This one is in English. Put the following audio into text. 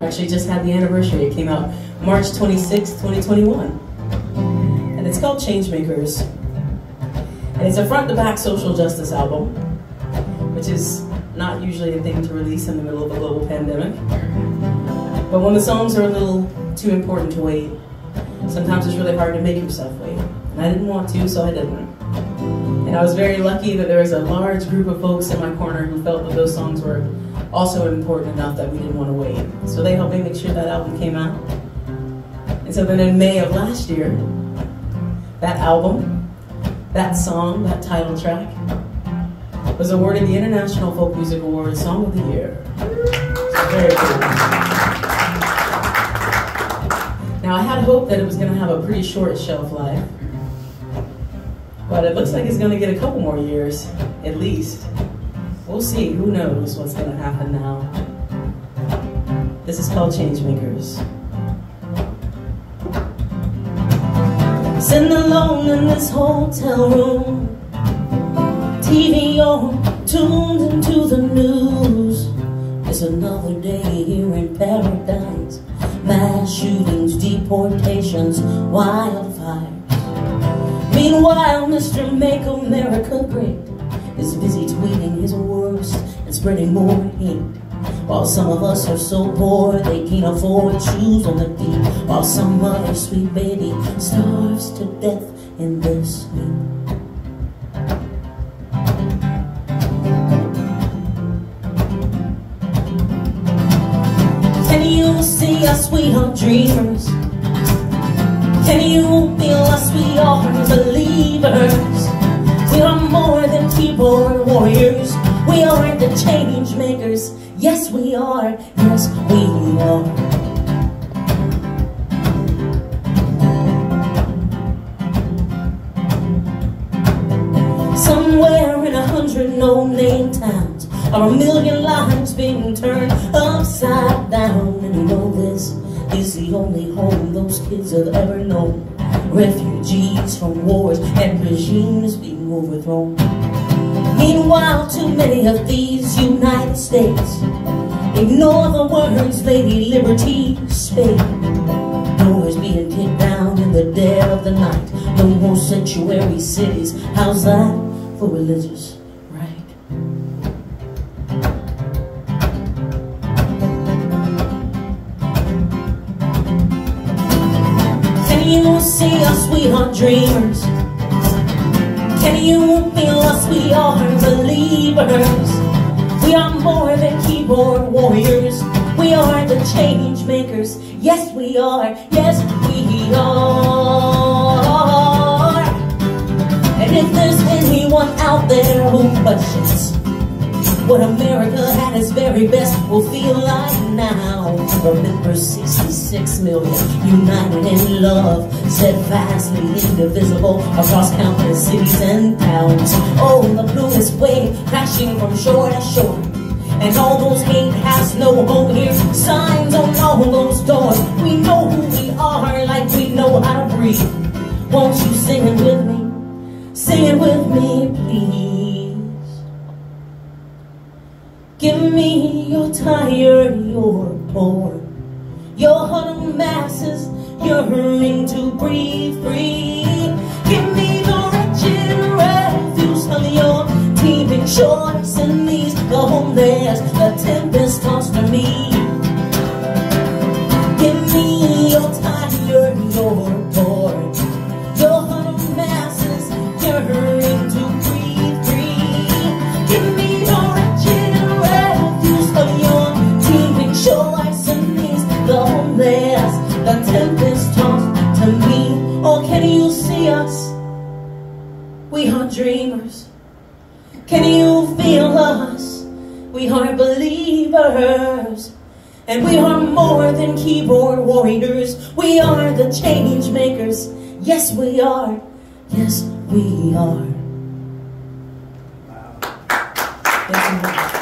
Actually, just had the anniversary. It came out March 26, 2021. And it's called Changemakers. And it's a front to back social justice album, which is not usually a thing to release in the middle of a global pandemic. But when the songs are a little too important to wait, sometimes it's really hard to make yourself wait. And I didn't want to, so I didn't. And I was very lucky that there was a large group of folks in my corner who felt that those songs were also important enough that we didn't want to wait. So they helped me make sure that album came out. And so then in May of last year, that album, that song, that title track, was awarded the International Folk Music Award Song of the Year. So very cool. Now I had hoped that it was going to have a pretty short shelf life, but it looks like it's going to get a couple more years, at least. We'll see. Who knows what's going to happen now. This is called Changemakers. Sitting alone in this hotel room TV on, tuned into the news It's another day here in paradise Mass shootings, deportations, wildfires Meanwhile, Mr. Make America Great is busy tweeting his worst and spreading more hate. While some of us are so poor they can't afford shoes on the feet. While some other sweet baby starves to death in this heat. Can you see us, we are dreamers? Can you feel us, we are believers? We are more than keyboard warriors. We are the change makers. Yes, we are. Yes, we are. Somewhere in a hundred no-name towns are a million lives being turned upside down. And you know this is the only home those kids have ever known. Refugees from wars and regimes being overthrown. Meanwhile, too many of these United States ignore the words Lady Liberty spake. Doors being kicked down in the dead of the night. No more sanctuary cities. How's that for religious? you see us, we are dreamers? Can you feel us, we are believers? We are more than keyboard warriors. We are the change makers. Yes, we are. Yes, we are. And if there's anyone out there who questions what America at its very best will feel like now. Remember 66 million united in love, steadfastly indivisible across countless cities and towns. Oh, the bluest wave crashing from shore to shore. And all those hate has no home here. Signs on all those doors. We know who we are Give me your tired, your poor, your huddled masses yearning to breathe free. The tempest tossed to me. Oh, can you see us? We are dreamers. Can you feel us? We are believers. And we are more than keyboard warriors. We are the change makers. Yes, we are. Yes, we are. Wow.